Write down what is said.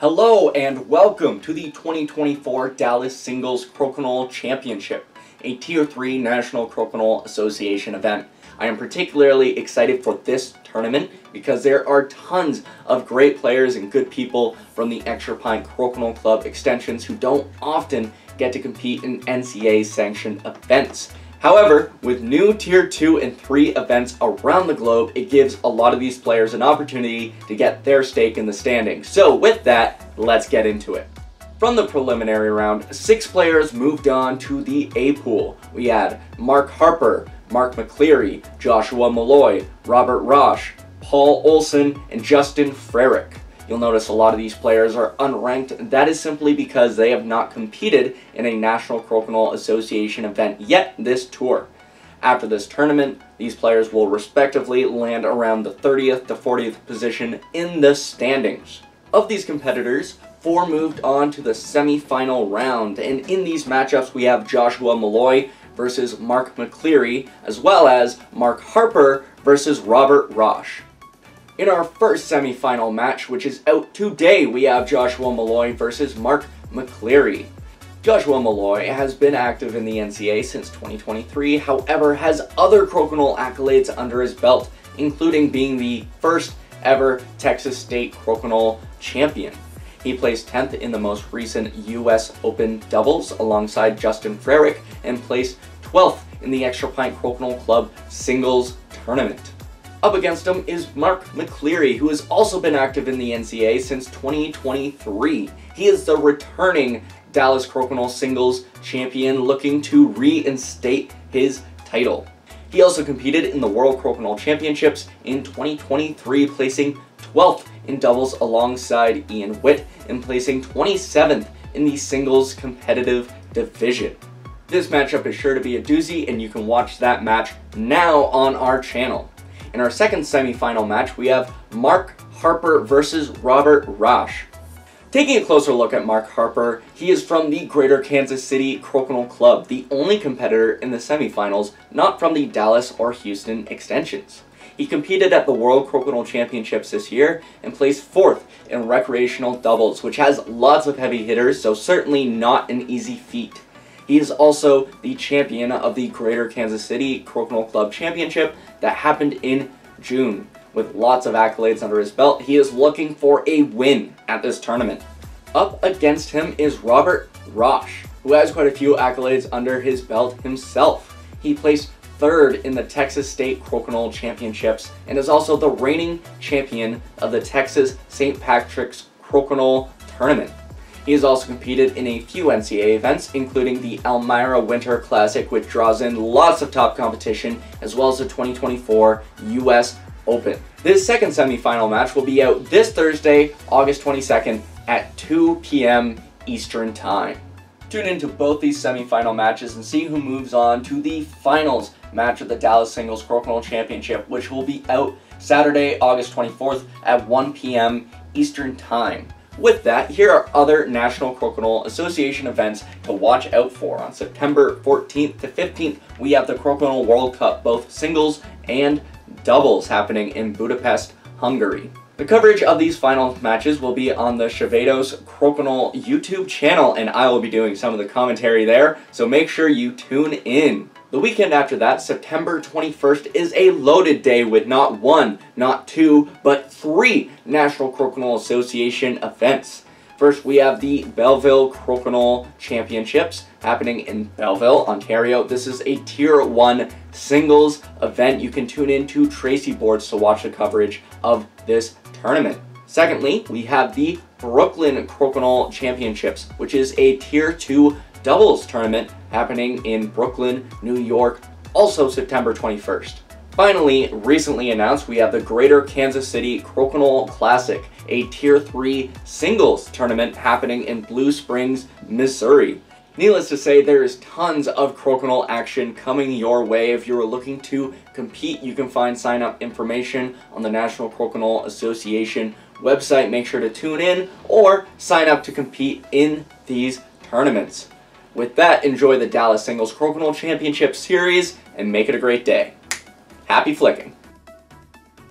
Hello and welcome to the 2024 Dallas Singles Crokinole Championship, a Tier 3 National Crokinole Association event. I am particularly excited for this tournament because there are tons of great players and good people from the Extra Pine Crokinole Club extensions who don't often get to compete in NCA sanctioned events. However, with new Tier 2 and 3 events around the globe, it gives a lot of these players an opportunity to get their stake in the standings. So with that, let's get into it. From the preliminary round, six players moved on to the A pool. We had Mark Harper, Mark McCleary, Joshua Molloy, Robert Rasch, Paul Olson, and Justin Frerick. You'll notice a lot of these players are unranked. That is simply because they have not competed in a National Crokinole Association event yet this tour. After this tournament, these players will respectively land around the 30th to 40th position in the standings. Of these competitors, four moved on to the semi-final round, and in these matchups we have Joshua Molloy versus Mark McCleary, as well as Mark Harper versus Robert Rasch. In our first semifinal match, which is out today, we have Joshua Molloy versus Mark McCleary. Joshua Molloy has been active in the NCA since 2023, however has other Crokinole accolades under his belt, including being the first ever Texas State Crokinole champion. He placed 10th in the most recent US Open doubles alongside Justin Frerick and placed 12th in the Extra Pint Crokinole Club singles tournament. Up against him is Mark McCleary, who has also been active in the NCA since 2023. He is the returning Dallas Crokinole singles champion looking to reinstate his title. He also competed in the World Crokinole Championships in 2023, placing 12th in doubles alongside Ian Witt and placing 27th in the singles competitive division. This matchup is sure to be a doozy and you can watch that match now on our channel. In our second semifinal match, we have Mark Harper versus Robert Rasch. Taking a closer look at Mark Harper, he is from the Greater Kansas City Crokinole Club, the only competitor in the semifinals not from the Dallas or Houston extensions. He competed at the World Crokinole Championships this year and placed fourth in recreational doubles, which has lots of heavy hitters, so certainly not an easy feat. He is also the champion of the Greater Kansas City Crokinole Club Championship that happened in June. With lots of accolades under his belt, he is looking for a win at this tournament. Up against him is Robert Rasch, who has quite a few accolades under his belt himself. He placed third in the Texas State Crokinole Championships and is also the reigning champion of the Texas St. Patrick's Crokinole Tournament. He has also competed in a few NCA events, including the Elmira Winter Classic, which draws in lots of top competition, as well as the 2024 US Open. This second semifinal match will be out this Thursday, August 22nd at 2 p.m. Eastern Time. Tune into both these semifinal matches and see who moves on to the finals match of the Dallas Singles Crokinole Championship, which will be out Saturday, August 24th at 1 p.m. Eastern Time. With that, here are other National Crokinole Association events to watch out for. On September 14th to 15th, we have the Crokinole World Cup, both singles and doubles happening in Budapest, Hungary. The coverage of these final matches will be on the Shevatos Crokinole YouTube channel, and I will be doing some of the commentary there, so make sure you tune in. The weekend after that, September 21st, is a loaded day with not one, not two, but three National Crokinole Association events. First, we have the Belleville Crokinole Championships happening in Belleville, Ontario. This is a Tier 1 singles event. You can tune in to Tracey Boards to watch the coverage of this tournament. Secondly, we have the Brooklyn Crokinole Championships, which is a Tier 2 doubles tournament happening in Brooklyn, New York, also September 21st. Finally, recently announced, we have the Greater Kansas City Crokinole Classic, a Tier 3 singles tournament happening in Blue Springs, Missouri. Needless to say, there is tons of Crokinole action coming your way. If you're looking to compete, you can find sign-up information on the National Crokinole Association website. Make sure to tune in or sign up to compete in these tournaments. With that, enjoy the Dallas Singles Crokinole Championship Series and make it a great day. Happy flicking!